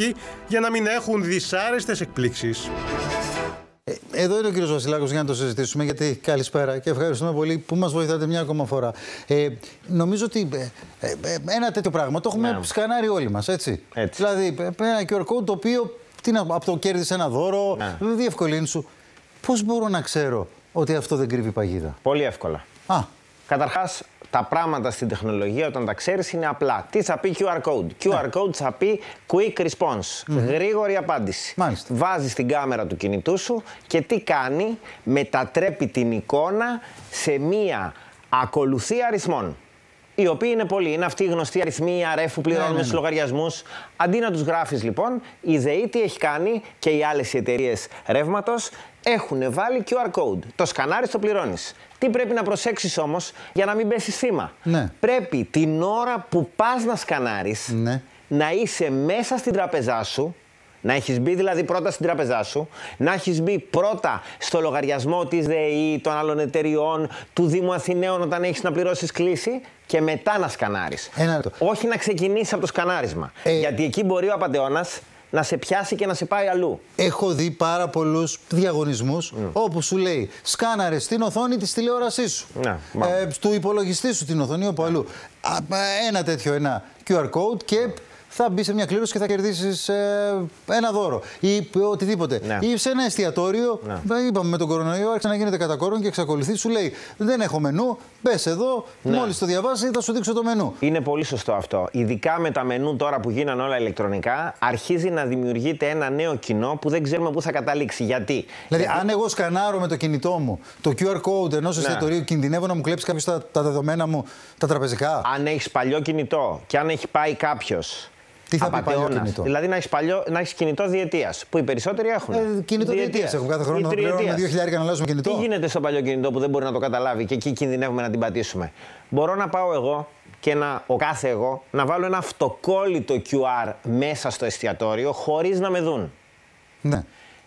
δίκη για να μην έχουν δυσάρεστες εκπλήξεις. Ε, εδώ είναι ο κύριος Βασιλάκος για να το συζητήσουμε. Γιατί καλησπέρα και ευχαριστούμε πολύ που μας βοηθάτε μια ακόμα φορά. Ε, νομίζω ότι ε, ε, ένα τέτοιο πράγμα το έχουμε Ναι. σκανάρει όλοι μας, έτσι. Έτσι. Δηλαδή, ε, ένα QR code το οποίο τι να, από το κέρδισε ένα δώρο, Ναι. διευκολύνει σου. Πώς μπορώ να ξέρω ότι αυτό δεν κρύβει παγίδα; Πολύ εύκολα. Α, Καταρχάς, τα πράγματα στην τεχνολογία όταν τα ξέρεις είναι απλά. Τι θα πει QR code; QR code θα πει quick response. Γρήγορη απάντηση. Μάλιστα. Βάζεις την κάμερα του κινητού σου και τι κάνει, μετατρέπει την εικόνα σε μία ακολουθία αριθμών. Οι οποίοι είναι πολλοί. Είναι αυτοί οι γνωστοί αριθμοί RF που πληρώνουμε Ναι, ναι, ναι. στους λογαριασμούς. Αντί να τους γράφεις λοιπόν, η ΔΕΗ τι έχει κάνει και οι άλλες εταιρείες ρεύματος έχουν βάλει QR code. Το σκανάρι το πληρώνεις. Τι πρέπει να προσέξεις όμως για να μην πέσει θύμα; Ναι. Πρέπει την ώρα που πας να σκανάρεις Ναι. να είσαι μέσα στην τραπεζά σου. Να έχεις μπει δηλαδή πρώτα στην τραπεζά σου, να έχεις μπει πρώτα στο λογαριασμό της ΔΕΗ, των άλλων εταιριών, του Δήμου Αθηναίων όταν έχεις να πληρώσεις κλίση και μετά να σκανάρεις. Ένα λεπτό. Όχι να ξεκινήσεις από το σκανάρισμα. Ε, Γιατί εκεί μπορεί ο απαντεώνας να σε πιάσει και να σε πάει αλλού. έχω δει πάρα πολλούς διαγωνισμούς Ναι. όπου σου λέει σκάναρε στην οθόνη της τηλεόρασής σου. Ναι, μπράβο. ε, του υπολογιστή σου την οθόνη όπου αλλού. Α, ε, ένα τέτοιο, ένα QR code και θα μπεις σε μια κλήρωση και θα κερδίσεις ένα δώρο. Ή οτιδήποτε. Ναι. Ή σε ένα εστιατόριο, ε, είπαμε με τον κορονοϊό, άρχισε να γίνεται κατά κόρον και εξακολουθεί. Σου λέει Δεν έχω μενού, μπε εδώ, Ναι. μόλις το διαβάσει θα σου δείξω το μενού. Είναι πολύ σωστό αυτό. Ειδικά με τα μενού τώρα που γίνανε όλα ηλεκτρονικά, αρχίζει να δημιουργείται ένα νέο κοινό που δεν ξέρουμε πού θα καταλήξει. Γιατί; Δηλαδή, αν εγώ σκανάρω με το κινητό μου το QR code ενός εστιατορίου, κινδυνεύω να μου κλέψει κάποιος τα, τα δεδομένα μου, τα τραπεζικά; αν έχεις παλιό κινητό και αν έχει πάει κάποιος. Τι θα πει παλιό κινητό; Δηλαδή να έχεις να έχεις κινητό διετίας. Που οι περισσότεροι έχουν. Ε, κινητό διετίας. Έχω κάθε χρόνο Ή να πληρώνουμε τριετίας. 2.000 να αλλάζουμε κινητό. Τι γίνεται στο παλιό κινητό που δεν μπορεί να το καταλάβει και εκεί κινδυνεύουμε να την πατήσουμε; Μπορώ να πάω εγώ και να, ο κάθε εγώ να βάλω ένα αυτοκόλλητο QR μέσα στο εστιατόριο χωρίς να με δουν. Ναι.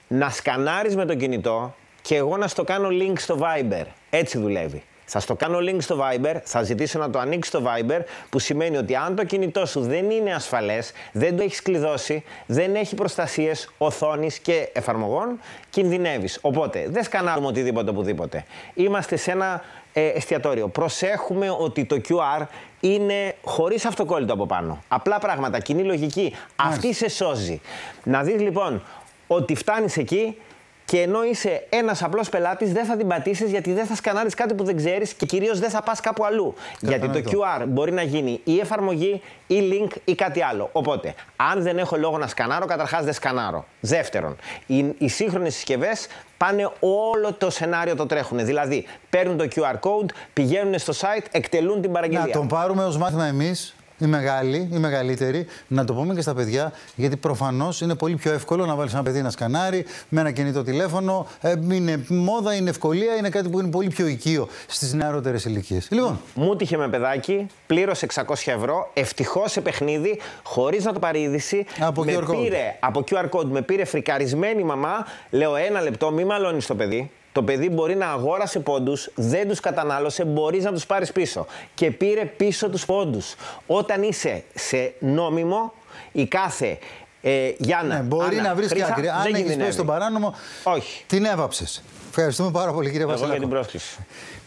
Να σκανάρεις με το κινητό και εγώ να στο κάνω link στο Viber. Έτσι δουλεύει. Θα στο κάνω link στο Viber, θα ζητήσω να το ανοίξει στο Viber, που σημαίνει ότι αν το κινητό σου δεν είναι ασφαλές, δεν το έχεις κλειδώσει, δεν έχει προστασίες οθόνης και εφαρμογών, κινδυνεύεις. Οπότε, δεν σκανάρουμε οτιδήποτε οπουδήποτε. Είμαστε σε ένα ε, εστιατόριο. Προσέχουμε ότι το QR είναι χωρίς αυτοκόλλητο από πάνω. Απλά πράγματα, κοινή λογική. Αυτή σε σώζει. Να δεις λοιπόν ότι φτάνεις εκεί και ενώ είσαι ένας απλός πελάτης, δεν θα την πατήσεις γιατί δεν θα σκανάρεις κάτι που δεν ξέρεις και κυρίως δεν θα πας κάπου αλλού. Γιατί το Κατανοητό. QR μπορεί να γίνει ή εφαρμογή ή link ή κάτι άλλο. Οπότε, αν δεν έχω λόγο να σκανάρω, καταρχάς δεν σκανάρω. Δεύτερον, οι, οι σύγχρονες συσκευές πάνε όλο το σενάριο το τρέχουν. Δηλαδή, παίρνουν το QR code, πηγαίνουν στο site, εκτελούν την παραγγελία. Να τον πάρουμε ως μάθημα εμείς, οι μεγάλοι, οι μεγαλύτεροι, να το πούμε και στα παιδιά, γιατί προφανώς είναι πολύ πιο εύκολο να βάλεις ένα παιδί να σκανάρει με ένα κινητό τηλέφωνο. Ε, είναι μόδα, είναι ευκολία, είναι κάτι που είναι πολύ πιο οικείο στις νεαρότερες ηλικίες. Λοιπόν, Μου τύχε με παιδάκι, πλήρωσε 600 ευρώ, ευτυχώς σε παιχνίδι, χωρίς να το πάρει είδηση. Από με QR code. Πήρε, από QR code με πήρε φρικαρισμένη μαμά. Λέω ένα λεπτό, μη μαλώνεις το παιδί. Το παιδί μπορεί να αγόρασε πόντους, δεν τους κατανάλωσε, μπορείς να τους πάρεις πίσω. Και πήρε πίσω τους πόντους. Όταν είσαι σε νόμιμο, η κάθε ε, Γιάννα. ναι, μπορεί Άννα, να βρεις και Χρύσα, άκρη. Αν δεν έχεις κινδυνεύει. πέσει τον παράνομο, Όχι. την έβαψες. Ευχαριστούμε πάρα πολύ, κύριε Εγώ για Βασιλάκο. την πρόσκληση.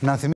Να θυμίσω